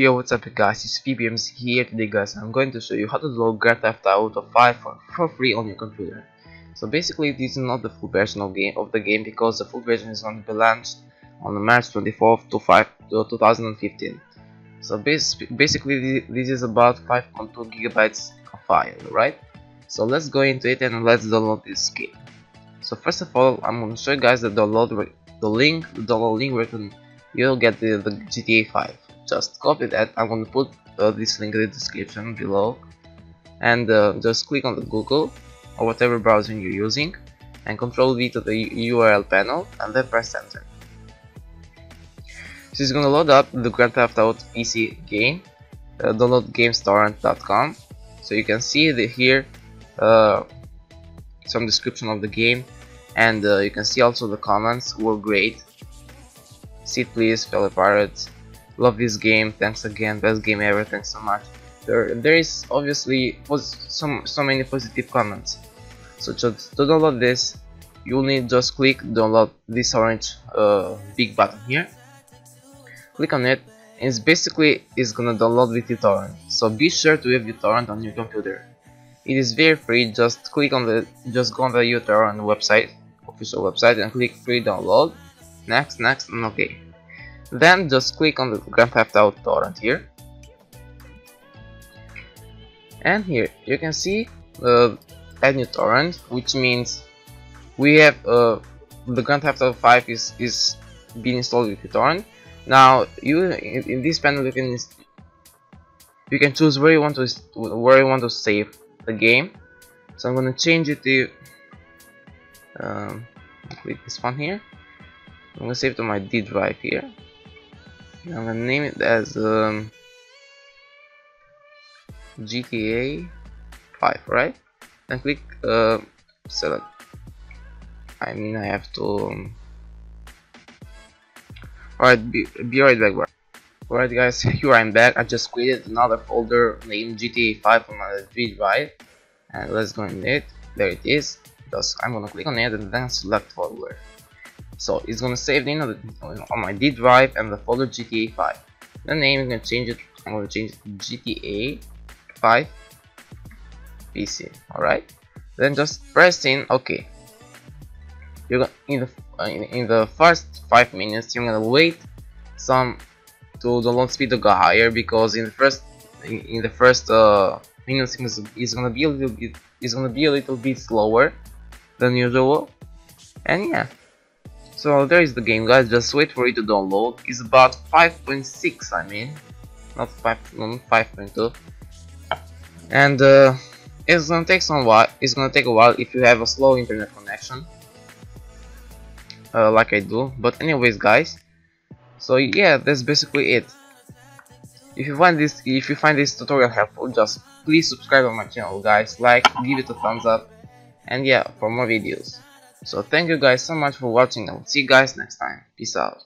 Yo, what's up guys, it's FBMZ here today guys, I'm going to show you how to download Grand Theft Auto 5 for, for free on your computer. So basically this is not the full version of, game, of the game because the full version is going to be launched on March 24th to 5 to 2015. So bas basically this is about 5.2 gigabytes of file, right? So let's go into it and let's download this game. So first of all, I'm going to show you guys the download the link, the download link where you'll get the, the GTA 5 just copy that. I'm gonna put uh, this link in the description below. And uh, just click on the Google or whatever browser you're using and control V to the URL panel and then press enter. This is gonna load up the Grand Theft Auto PC game uh, download gamestorrent.com so you can see the here uh, some description of the game and uh, you can see also the comments. Were great sit please fellow pirates love this game. Thanks again. Best game ever. Thanks so much. There there is obviously some so many positive comments. So just to download this you'll need just click download this orange uh, big button here. Click on it. And it's basically it's gonna download with uTorrent so be sure to have uTorrent on your computer. It is very free. Just click on the just go on the uTorrent website official website and click free download next next and okay then just click on the Grand Theft Auto torrent here. And here you can see uh, add new torrent which means we have uh, the Grand Theft Auto 5 is is being installed with the torrent. Now you in, in, this panel you can you can choose where you want to where you want to save the game. So I'm gonna change it to um, click this one here. I'm gonna save to my D drive here I'm gonna name it as um, GTA 5 right? And click uh, select I mean I have to um, alright be, be right back alright guys here I'm back. I just created another folder named GTA 5 on my D drive and let's go in it. There it is. Just I'm gonna click on it and then select folder so it's gonna save the name on my D drive and the folder GTA 5 the name I'm gonna change it I'm gonna change it to GTA 5 PC alright? Then just press in OK you're gonna in the in, in, the first five minutes you're gonna wait some to the load speed to go higher because in the first in, in the first uh, minutes it's gonna be a little bit it's gonna be a little bit slower than usual. And yeah so there is the game guys, just wait for it to download. It's about 5.6 I mean, not 5, 5.2. And uh, it's gonna take some while. It's gonna take a while if you have a slow internet connection, uh, like I do. But anyways, guys. So yeah, that's basically it. If you find this, if you find this tutorial helpful, just please subscribe on my channel, guys. Like, give it a thumbs up, and yeah, for more videos. So thank you guys so much for watching and see you guys next time. Peace out.